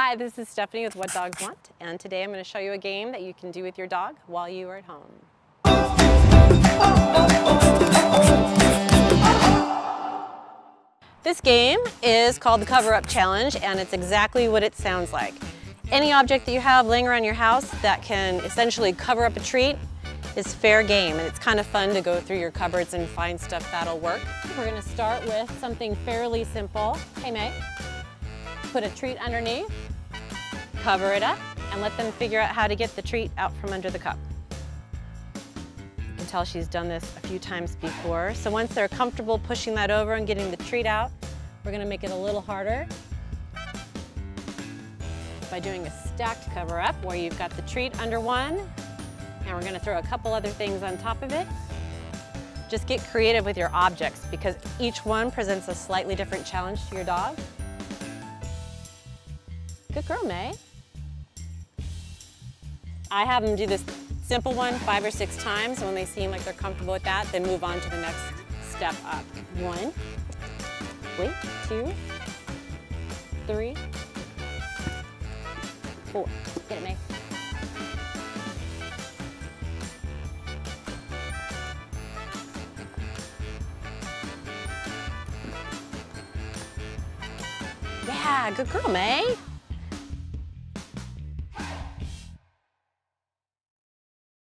Hi, this is Stephanie with What Dogs Want, and today I'm going to show you a game that you can do with your dog while you are at home. This game is called the Cover Up Challenge, and it's exactly what it sounds like. Any object that you have laying around your house that can essentially cover up a treat is fair game, and it's kind of fun to go through your cupboards and find stuff that'll work. We're gonna start with something fairly simple. Hey May, put a treat underneath, cover it up, and let them figure out how to get the treat out from under the cup. You can tell she's done this a few times before. So once they're comfortable pushing that over and getting the treat out, we're gonna make it a little harder by doing a stacked cover up where you've got the treat under one and we're gonna throw a couple other things on top of it. Just get creative with your objects because each one presents a slightly different challenge to your dog. Good girl, May. I have them do this simple one five or six times. When they seem like they're comfortable with that, then move on to the next step up. One, wait, two, three, four. Get it, May. Yeah, good girl, May.